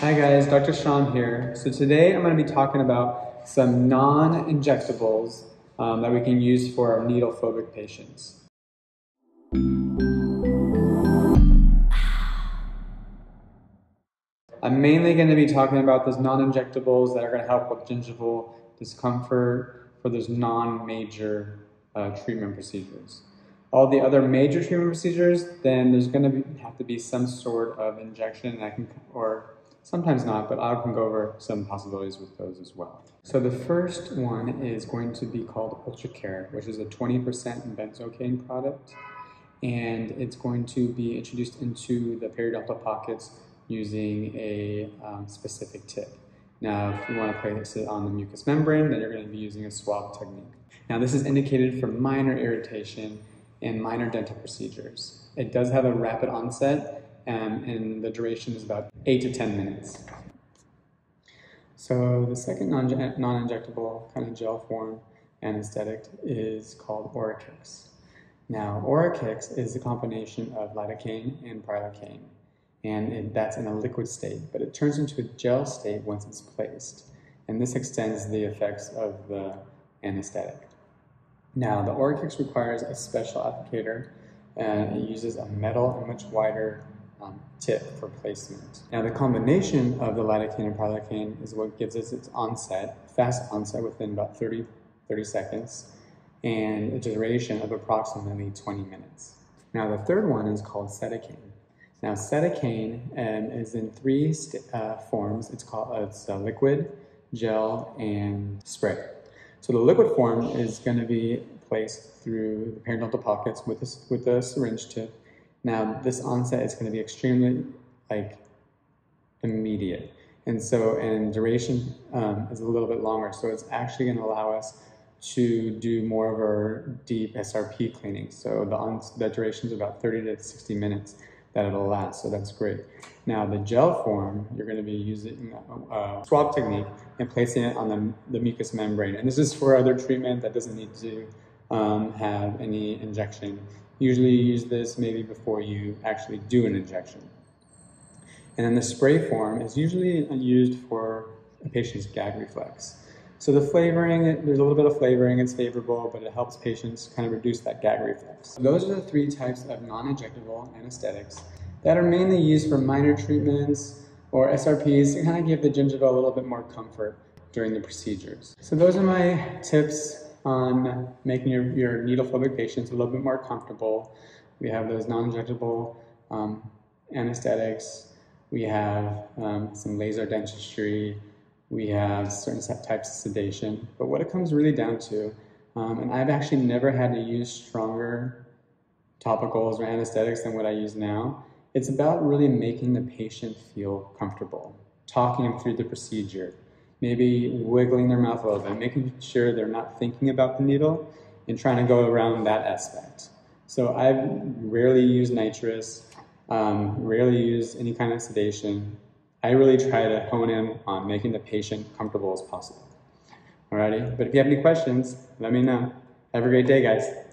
Hi guys, Dr. Shaun here. So today I'm going to be talking about some non-injectables um, that we can use for our needle phobic patients. I'm mainly going to be talking about those non-injectables that are going to help with gingival discomfort for those non-major uh, treatment procedures. All the other major treatment procedures, then there's going to have to be some sort of injection, that can, or sometimes not, but I can go over some possibilities with those as well. So the first one is going to be called UltraCare, which is a 20% benzocaine product, and it's going to be introduced into the periodontal pockets using a um, specific tip. Now, if you want to place it on the mucous membrane, then you're going to be using a swab technique. Now, this is indicated for minor irritation and minor dental procedures. It does have a rapid onset, um, and the duration is about 8 to 10 minutes. So the second non-injectable kind of gel form anesthetic is called Oraqix. Now, Oraqix is a combination of lidocaine and prilocaine and it, that's in a liquid state, but it turns into a gel state once it's placed, and this extends the effects of the anesthetic. Now, the Oraqix requires a special applicator, and it uses a metal and much wider um, tip for placement. Now, the combination of the lidocaine and prilocaine is what gives us its onset, fast onset within about 30, 30 seconds, and a duration of approximately 20 minutes. Now, the third one is called Cetacaine. Now, Cetacaine um, is in three uh, forms. It's called uh, it's liquid, gel, and spray. So the liquid form is going to be placed through the periodontal pockets with a, with a syringe tip. Now, this onset is going to be extremely like immediate, and so and duration um, is a little bit longer. So it's actually going to allow us to do more of our deep SRP cleaning. So the, on, the duration is about 30 to 60 minutes that it'll last, so that's great. Now the gel form, you're going to be using a swab technique and placing it on the, the mucous membrane. And this is for other treatment that doesn't need to um, have any injection. Usually you use this maybe before you actually do an injection. And then the spray form is usually used for a patient's gag reflex. So the flavoring, there's a little bit of flavoring, it's favorable, but it helps patients kind of reduce that gag reflex. Those are the three types of non-injectable anesthetics that are mainly used for minor treatments or SRPs to kind of give the gingiva a little bit more comfort during the procedures. So those are my tips on making your, your needle phobic patients a little bit more comfortable. We have those non-injectable um, anesthetics. We have um, some laser dentistry, we have certain types of sedation. But what it comes really down to, um, and I've actually never had to use stronger topicals or anesthetics than what I use now, it's about really making the patient feel comfortable, talking them through the procedure, maybe wiggling their mouth a little bit, making sure they're not thinking about the needle and trying to go around that aspect. So I've rarely use nitrous, um, rarely use any kind of sedation, I really try to hone in on making the patient comfortable as possible. Alrighty, but if you have any questions, let me know. Have a great day, guys.